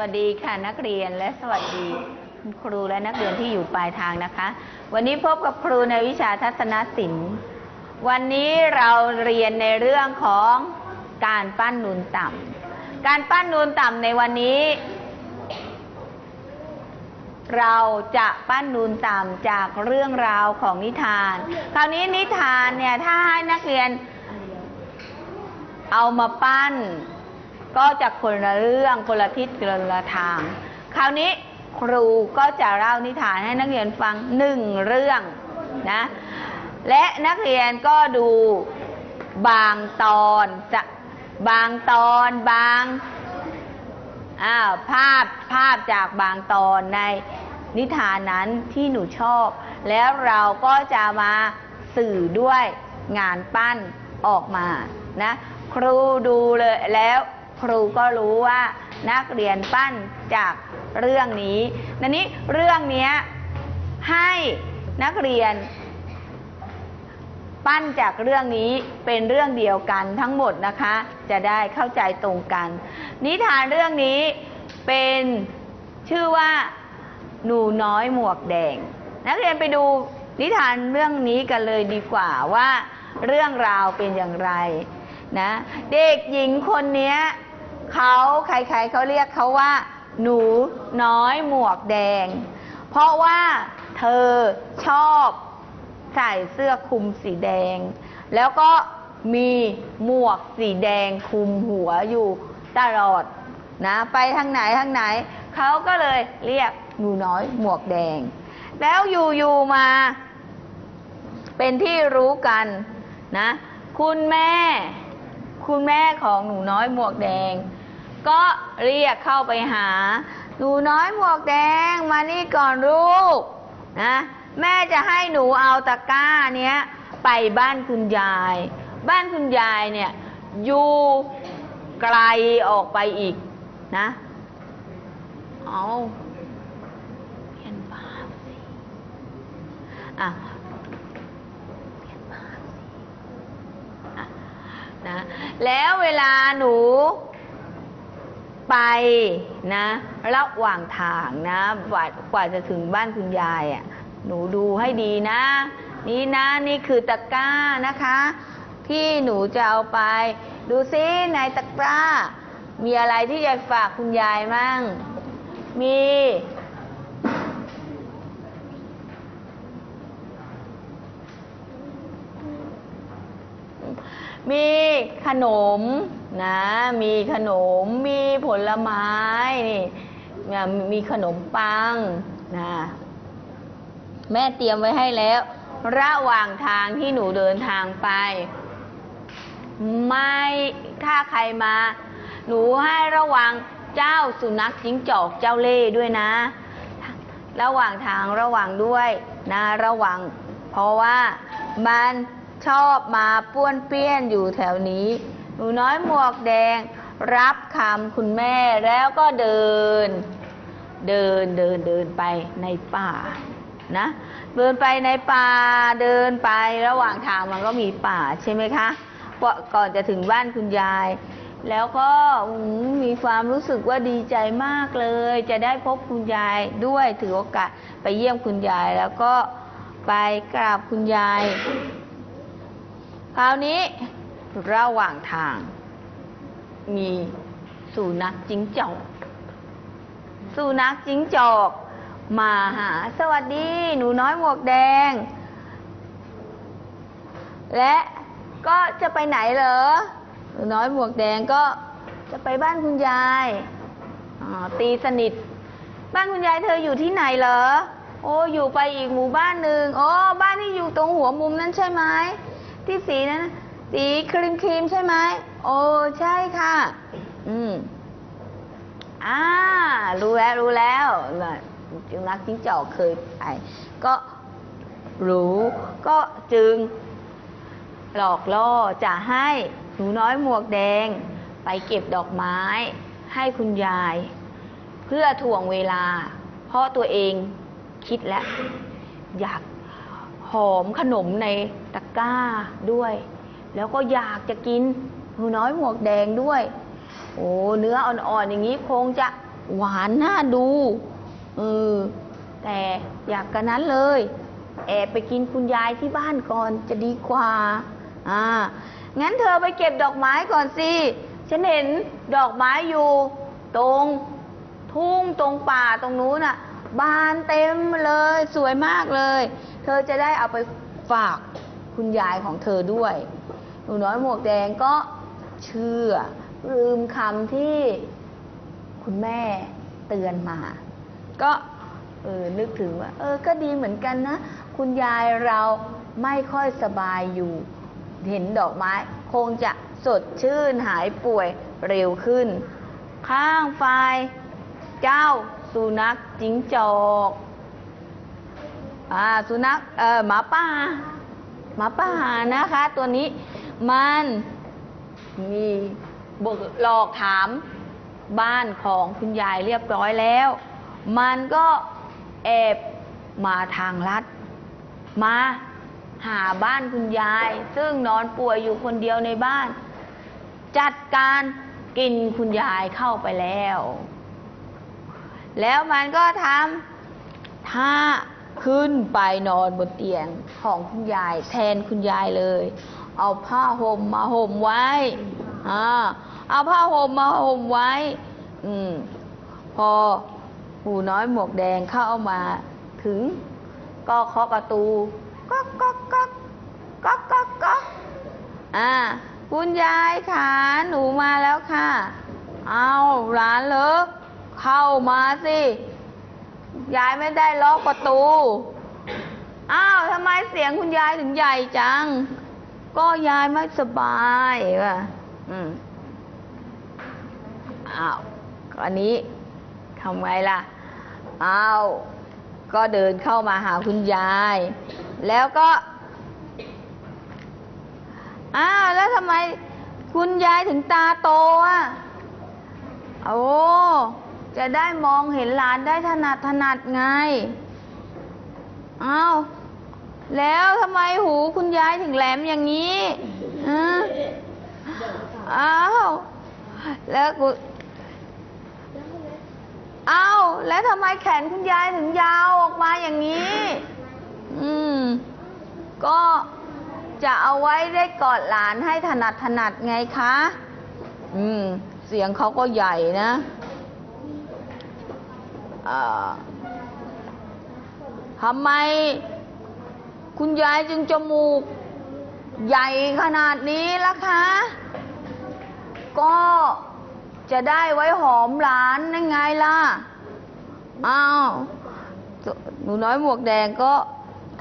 วัสดีค่ะนักเรียนและสวัสดีคุณครูและนักเรียนที่อยู่ปลายทางนะคะ วันนี้พบกับครูในวิชาทัศนศิลป์ วันนี้เราเรียนในเรื่องของการปั้นนูนต่ำการปั้นนูนต่ำในวันนี้ เราจะปั้นนูนต่ำจากเรื่องราวของนิทาน คราวนี้นิทานเนี่ยถ้าให้นักเรียนเอามาปั้น ก็จะคนละเรื่องคนละทิศคนละทาง คราวนี้ครูก็จะเล่านิทานให้นักเรียนฟังหนึ่งเรื่องนะ และนักเรียนก็ดูบางตอนจะบางตอนบางอ้าวภาพภาพจากบางตอนในนิทานนั้นที่หนูชอบ แล้วเราก็จะมาสื่อด้วยงานปั้นออกมานะ ครูดูเลยแล้ว ครูก็รู้ว่านักเรียนปั้นจากเรื่องนี้นันนี้เรื่องนี้ให้นักเรียน ปั้นจากเรื่องนี้เป็นเรื่องเดียวกันทั้งหมดนะคะ จะได้เข้าใจตรงกัน นิทานเรื่องนี้เป็นชื่อว่าหนูน้อยหมวกแดง นักเรียนไปดูนิทานเรื่องนี้กันเลยดีกว่าว่าเรื่องราวเป็นอย่างไรนะ เด็กหญิงคนนี้ เขาใครๆเขาเรียกเขาว่า หนูน้อยหมวกแดง เพราะว่าเธอชอบใส่เสื้อคลุมสีแดง แล้วก็มีหมวกสีแดงคลุมหัวอยู่ตลอดนะ ไปทางไหนทางไหนเขาก็เลยเรียกหนูน้อยหมวกแดง แล้วอยู่ๆมา เป็นที่รู้กันนะ คุณแม่ คุณแม่ของหนูน้อยหมวกแดง ก็เรียกเข้าไปหา หนูน้อยหมวกแดงมานี่ก่อนลูกนะแม่จะให้หนูเอาตะกร้าเนี้ยไปบ้านคุณยาย บ้านคุณยายเนี่ยอยู่ไกลออกไปอีกนะ เอาเปลี่ยนภาพสิอะเปลี่ยนภาพสิอะนะแล้วเวลาหนู ไปนะ ระหว่างทางนะกว่ากว่าจะถึงบ้านคุณยายอะหนูดูให้ดีนะ นี่นะนี่คือตะกร้านะคะ ที่หนูจะเอาไป ดูซิในตะกร้า มีอะไรที่ยายฝากคุณยายมั่ง มี มีขนมนะ มีขนม มีผลไม้นี่มีขนมปังนะแม่เตรียมไว้ให้แล้ว ระหว่างทางที่หนูเดินทางไป ไม่ถ้าใครมา หนูให้ระวังเจ้าสุนัขจิ้งจอกเจ้าเล่ห์ด้วยนะ ระหว่างทางระวังด้วยนะระวัง เพราะว่ามัน ชอบมาป้วนเปี้ยนอยู่แถวนี้ หนูน้อยหมวกแดง รับคำคุณแม่แล้วก็เดิน เดินเดินเดินไปในป่านะ เดินไปในป่าเดินไประหว่างทางมันก็มีป่าใช่ไหมคะก่อนจะถึงบ้านคุณยาย แล้วก็มีความรู้สึกว่าดีใจมากเลย จะได้พบคุณยายด้วยถือโอกาสไปเยี่ยมคุณยายแล้วก็ไปกราบคุณยาย คราวนี้ระหว่างทาง มีสุนัขจิ้งจอก สุนัขจิ้งจอก มาหาสวัสดี หนูน้อยหมวกแดง และก็จะไปไหนเหรอ หนูน้อยหมวกแดงก็จะไปบ้านคุณยายตีสนิท บ้านคุณยายเธออยู่ที่ไหนเหรอ โอ้อยู่ไปอีกหมู่บ้านหนึ่งโอ้บ้านที่อยู่ตรงหัวมุมนั้นใช่ไหม ที่สีนั้นนะสีครีมครีมใช่ไหมโอ้ใช่ค่ะ อืมอ่ารู้แล้วรู้แล้วนะจึงนักจิ้งจอกเคยไปก็รู้ก็จึง หลอกล่อจะให้หนูน้อยหมวกแดง ไปเก็บดอกไม้ให้คุณยาย เพื่อถ่วงเวลา เพราะตัวเองคิดแล้ว อยาก หอมขนมในตะกร้าด้วย แล้วก็อยากจะกินหนูน้อยหมวกแดงด้วย โอ้เนื้ออ่อนๆอย่างนี้คงจะหวานน่าดูเออแต่อยากกันนั้นเลย แอบไปกินคุณยายที่บ้านก่อนจะดีกว่า อ่า งั้นเธอไปเก็บดอกไม้ก่อนสิ ฉันเห็นดอกไม้อยู่ ตรงทุ่งตรงป่าตรงนู้นน่ะ บานเต็มเลยสวยมากเลย เธอจะได้เอาไปฝากคุณยายของเธอด้วย หนูน้อยหมวกแดงก็เชื่อ ลืมคำที่คุณแม่เตือนมา ก็เออนึกถึงว่า เออ ก็ดีเหมือนกันนะ คุณยายเราไม่ค่อยสบายอยู่ เห็นดอกไม้ คงจะสดชื่นหายป่วยเร็วขึ้น ข้างไฟเจ้า สุนัขจิ้งจอกอ่าสุนัขเอ่อหมาป่าหมาป่านะคะ ตัวนี้มันมีบกหลอกถามบ้านของคุณยายเรียบร้อยแล้ว มันก็แอบมาทางลัด มาหาบ้านคุณยาย ซึ่งนอนป่วยอยู่คนเดียวในบ้าน จัดการกินคุณยายเข้าไปแล้ว แล้วมันก็ทำท่าขึ้นไปนอนบนเตียงของคุณยาย แทนคุณยายเลย เอาผ้าห่มมาห่มไว้อ่าเอาผ้าห่มมาห่มไว้ อืม พอหูน้อยหมวกแดงเข้ามาถึง ก็เคาะประตูก๊อกก๊อกก๊อกก๊อกก๊อกก๊อกอ่า คุณยายขาหนูมาแล้วค่ะ เอาหลานเลิก เข้ามาสิ ยายไม่ได้ล็อกประตู อ้าวทำไมเสียงคุณยายถึงใหญ่จัง ก็ยายไม่สบายว่ะอืมอ้าวอันนี้ทำไงล่ะ อ้าว ก็เดินเข้ามาหาคุณยาย แล้วก็ อ้าว แล้วทำไมคุณยายถึงตาโตอะ โอ้ จะได้มองเห็นหลานได้ถนัดถนัดไงอ้าวแล้วทำไมหูคุณยายถึงแหลมอย่างนี้อ้าวแล้วกูอ้าวแล้วทำไมแขนคุณยายถึงยาวออกมาอย่างนี้ อืม ก็จะเอาไว้ได้กอดหลานให้ถนัดถนัดไงคะ อืม เสียงเขาก็ใหญ่นะ ทำไมคุณยายจึงจมูกใหญ่ขนาดนี้ล่ะคะ ก็จะได้ไว้หอมหลานยังไงล่ะ อ้าว หนูน้อยหมวกแดงก็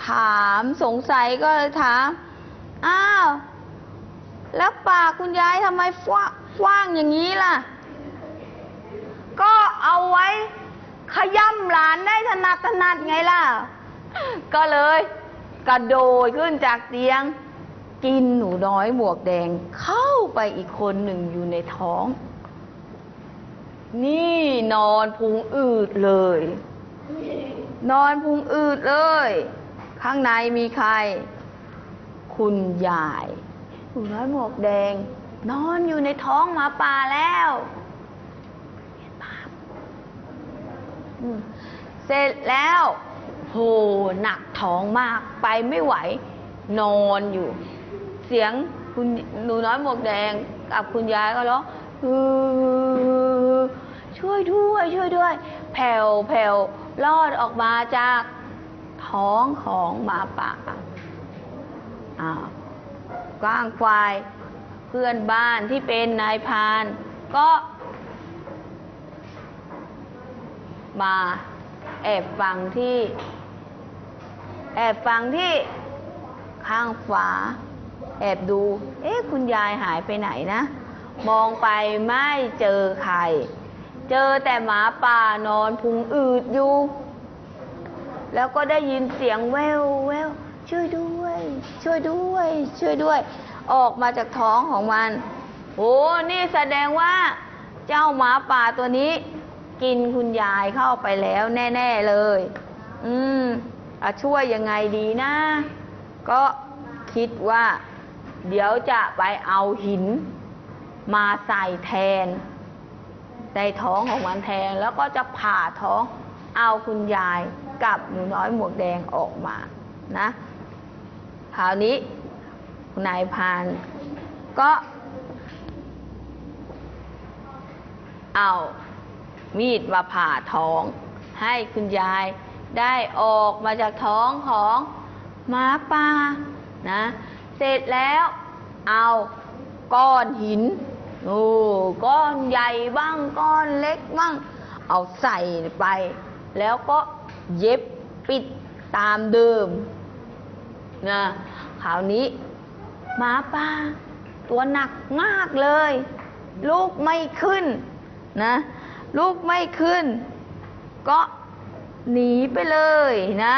ถามสงสัยก็เลยถาม อ้าว แล้วปากคุณยายทำไมฟ้ากว้างอย่างนี้ล่ะ ก็เอาไว้ ขย่ำหลานได้ถนัดถนัดไงล่ะ ก็เลย กระโดดขึ้นจากเตียง กินหนูน้อยหมวกแดงเข้าไปอีกคนหนึ่งอยู่ในท้อง นี่นอนพุงอืดเลย นอนพุงอืดเลย ข้างในมีใคร คุณยายหนูน้อยหมวกแดง นอนอยู่ในท้องหมาป่าแล้วเห็นภาพอืม เสร็จแล้วโหหนักท้องมากไปไม่ไหวนอนอยู่ เสียงคุณหนูน้อยหมวกแดงกับคุณยายก็ร้องฮือช่วยด้วยช่วยด้วย แผ่วแผ่วรอดออกมาจากท้องของหมาป่าอ้าวก้างควายเพื่อนบ้านที่เป็นนายพาน ก็ มาแอบฟังที่ แอบฟังที่ข้างฝา แอบดู เอ๊ะคุณยายหายไปไหนนะ มองไปไม่เจอใคร เจอแต่หมาป่านอนพุงอืดอยู่ แล้วก็ได้ยินเสียงแววแววช่วยด้วย ช่วยด้วย ช่วยด้วย ออกมาจากท้องของมันโอ้นี่แสดงว่า เจ้าหมาป่าตัวนี้ กินคุณยายเข้าไปแล้วแน่ ๆเลย อืมอะช่วยยังไงดีนะ ก็คิดว่า เดี๋ยวจะไปเอาหิน มาใส่แทน ในท้องของมันแทงแล้วก็จะผ่าท้องเอาคุณยายกับหนูน้อยหมวกแดงออกมานะคราวนี้นายพานก็ เอา มีดมาผ่าท้อง ให้คุณยายได้ออกมาจากท้องของหมาป่านะ เสร็จแล้วเอาก้อนหินโอ้ก้อนใหญ่บ้างก้อนเล็กบ้าง เอาใส่ไป แล้วก็เย็บปิดตามเดิมนะคราวนี้หมาป่าตัวหนักมากเลย ลูกไม่ขึ้นนะ ลูกไม่ขึ้น ก็หนีไปเลยนะ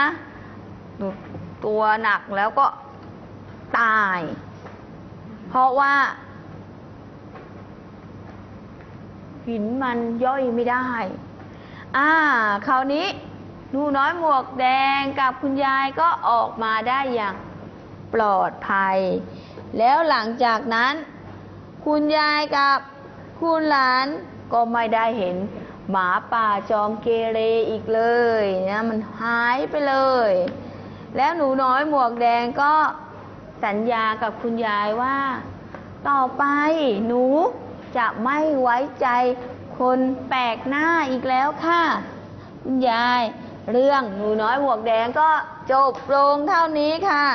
ตัวหนักแล้วก็ตาย เพราะว่า หินมันย่อยไม่ได้ อ่า คราวนี้หนูน้อยหมวกแดงกับคุณยายก็ออกมาได้อย่างปลอดภัย แล้วหลังจากนั้น คุณยายกับคุณหลาน ก็ไม่ได้เห็นหมาป่าจอมเกเรอีกเลยนะมันหายไปเลย แล้วหนูน้อยหมวกแดงก็สัญญากับคุณยายว่า ต่อไปหนูจะไม่ไว้ใจคนแปลกหน้าอีกแล้วค่ะ คุณยาย เรื่องหนูน้อยหมวกแดงก็จบลงเท่านี้ค่ะ